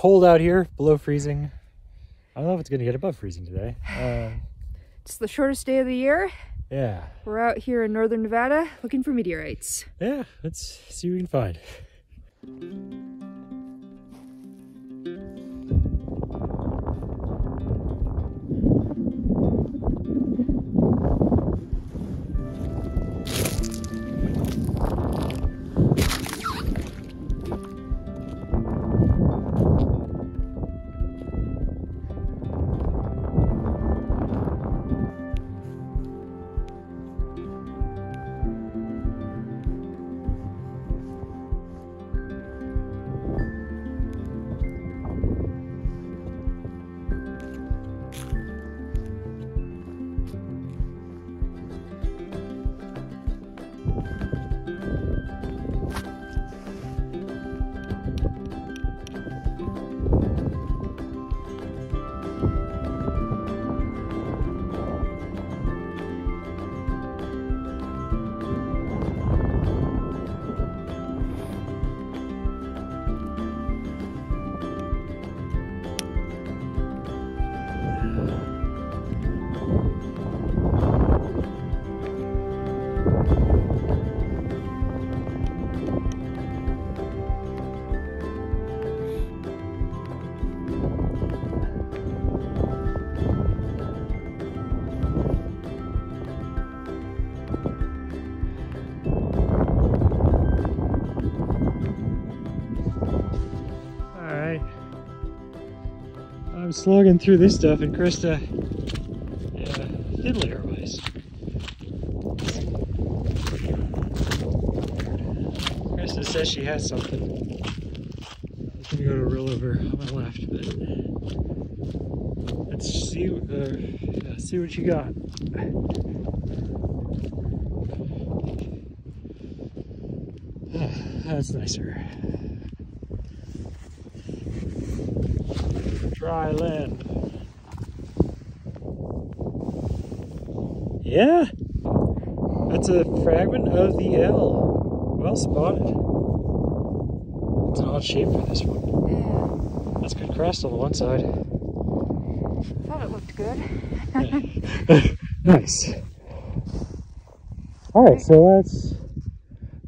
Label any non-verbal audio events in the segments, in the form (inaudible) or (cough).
everyone. Cold out here, below freezing. I don't know if it's going to get above freezing today. (sighs) Um, It's the shortest day of the year. yeah, We're out here in northern Nevada looking for meteorites. yeah, let's see what we can find. Slogging through this stuff, and Krista, yeah, fiddler wise. Krista says she has something. I'm gonna go to roll over on my left, but let's see. Uh, see what you got. (sighs) That's nicer. Dry land. Yeah, that's a fragment of the L. Well spotted. It's an odd shape for this one. Yeah, That's good crust on the one side. thought it looked good. (laughs) (laughs) nice. All right, so that's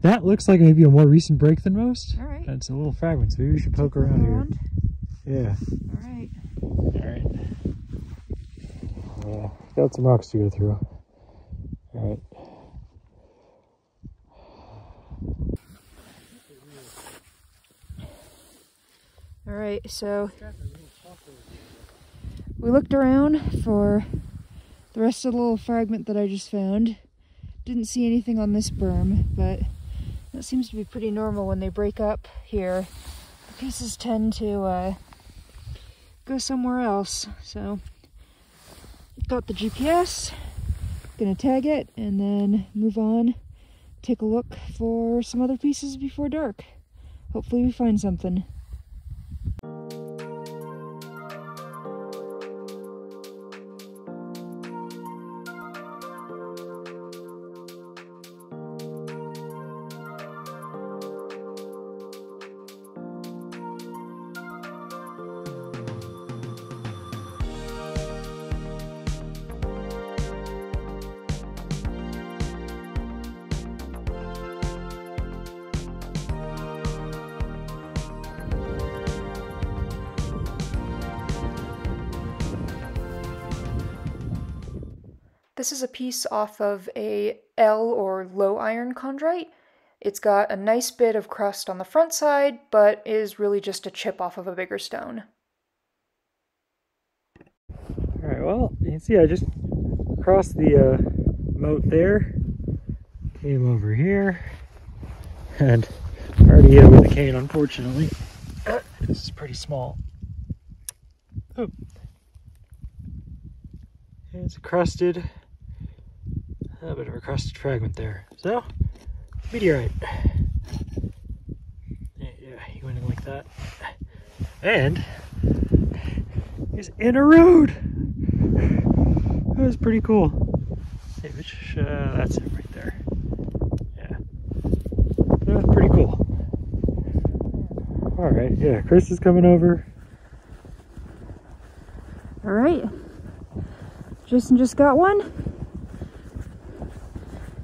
that looks like maybe a more recent break than most. All right. That's a little fragment, so maybe we should poke around here. Yeah. All right. All right. Yeah, got some rocks to go through. All right. All right, so we looked around for the rest of the little fragment that I just found. Didn't see anything on this berm, but that seems to be pretty normal when they break up here. The pieces tend to uh, go somewhere else. So, got the GPS, gonna tag it, and then move on. Take a look for some other pieces before dark. Hopefully, we find something. This is a piece off of a L or low iron chondrite. It's got a nice bit of crust on the front side, but is really just a chip off of a bigger stone. All right. Well, you can see I just crossed the uh, moat there, came over here, and already hit with a cane. Unfortunately, this is pretty small. Oh. It's crusted, a bit of a crusted fragment there. So, meteorite. Yeah, he went in like that. And is in a road. That was pretty cool. Hey, which, uh, that's it right there. Yeah. That was pretty cool. All right, yeah, Chris is coming over. All right. Jason just got one.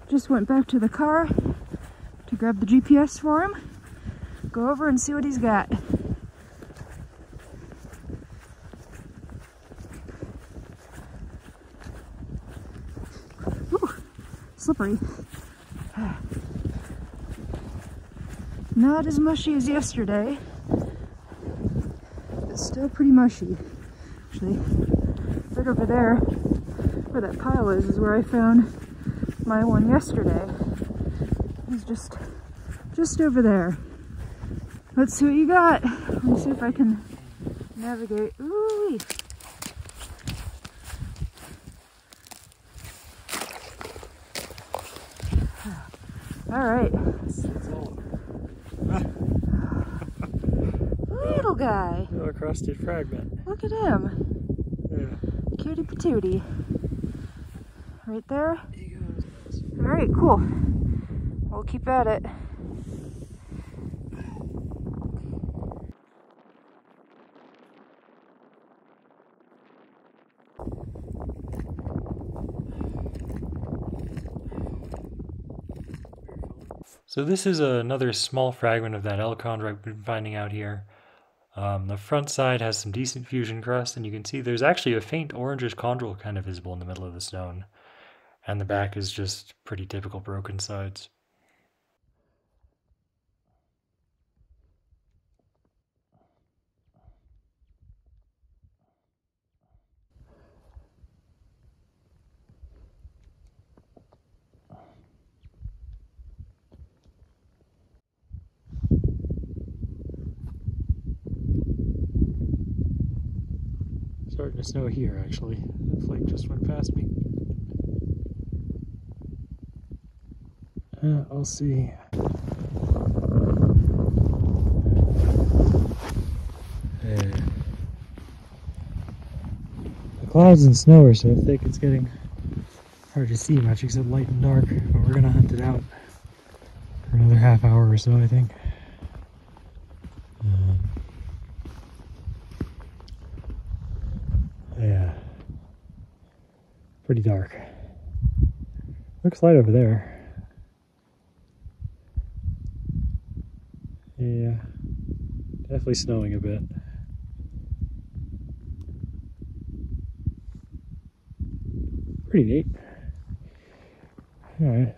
Just went back to the car to grab the GPS for him. Go over and see what he's got. Ooh, slippery. Not as mushy as yesterday. It's still pretty mushy. Actually, right over there, where that pile is, is where I found my one yesterday. He's just, just over there. Let's see what you got. Let me see if I can navigate. Ooh. All right. Little guy. Little crusted fragment. Look at him. Yeah. Cutie patootie. Right there. Right, cool. We'll keep at it. So this is another small fragment of that L chondrite I've been finding out here. Um, the front side has some decent fusion crust, and you can see there's actually a faint orangish chondrule kind of visible in the middle of the stone. And the back is just pretty typical broken sides. Starting to snow here, actually. That flake just went past me. Uh, I'll see. The clouds and snow are so thick it's getting hard to see much except light and dark, but we're gonna hunt it out for another half hour or so, I think. Um, yeah. Pretty dark. Looks light over there. Yeah. Definitely snowing a bit. Pretty neat. All right,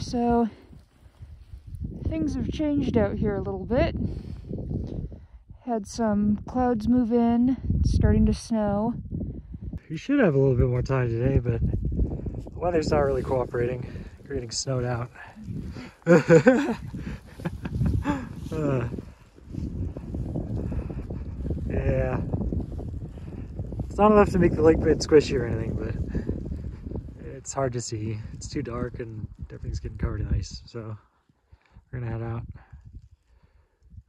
so things have changed out here a little bit. Had some clouds move in, starting to snow. You should have a little bit more time today, but the weather's not really cooperating. You're getting snowed out. (laughs) Uh, yeah. It's not enough to make the lake bed squishy or anything, but it's hard to see. It's too dark and everything's getting covered in ice, so we're gonna head out.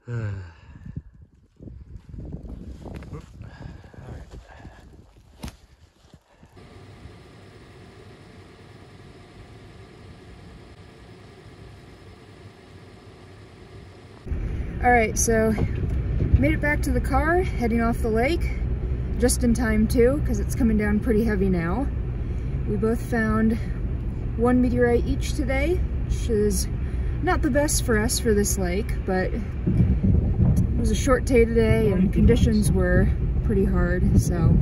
(sighs) All right, so made it back to the car, heading off the lake, just in time too, because it's coming down pretty heavy now. We both found one meteorite each today, which is not the best for us for this lake, but it was a short day today and conditions were pretty hard, so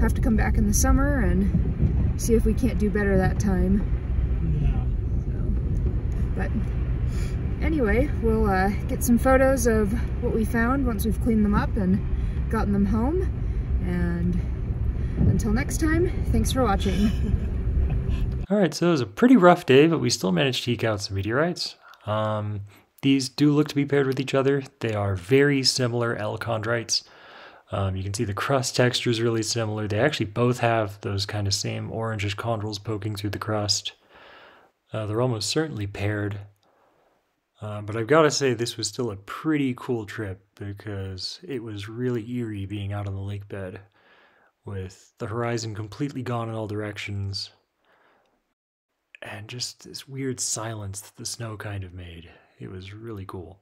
have to come back in the summer and see if we can't do better that time. So, but anyway, we'll uh, get some photos of what we found once we've cleaned them up and gotten them home. And until next time, thanks for watching. (laughs) All right, so it was a pretty rough day, but we still managed to eke out some meteorites. Um, these do look to be paired with each other. They are very similar L chondrites. Um, you can see the crust texture is really similar. They actually both have those kind of same orangish chondrules poking through the crust. Uh, they're almost certainly paired. Uh, but I've got to say, this was still a pretty cool trip because it was really eerie being out on the lake bed with the horizon completely gone in all directions and just this weird silence that the snow kind of made. It was really cool.